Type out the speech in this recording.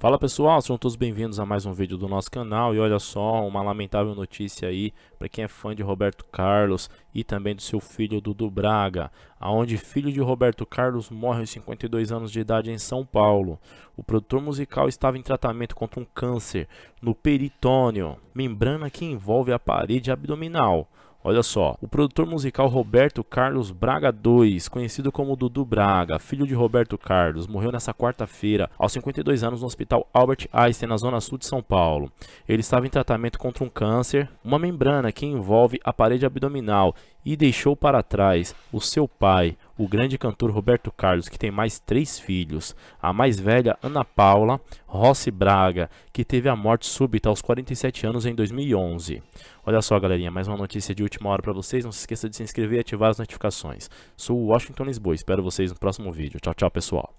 Fala pessoal, sejam todos bem-vindos a mais um vídeo do nosso canal e olha só, uma lamentável notícia aí para quem é fã de Roberto Carlos e também do seu filho Dudu Braga, aonde filho de Roberto Carlos morre aos 52 anos de idade em São Paulo. O produtor musical estava em tratamento contra um câncer no peritônio, membrana que envolve a parede abdominal. Olha só, o produtor musical Roberto Carlos Braga II, conhecido como Dudu Braga, filho de Roberto Carlos, morreu nessa quarta-feira, aos 52 anos, no Hospital Albert Einstein, na zona sul de São Paulo. Ele estava em tratamento contra um câncer, uma membrana que envolve a parede abdominal, e deixou para trás o seu pai, o grande cantor Roberto Carlos, que tem mais três filhos. A mais velha, Ana Paula Rossi Braga, que teve a morte súbita aos 47 anos em 2011. Olha só, galerinha, mais uma notícia de última hora para vocês. Não se esqueça de se inscrever e ativar as notificações. Sou o Washington Lisboa, espero vocês no próximo vídeo. Tchau, tchau, pessoal.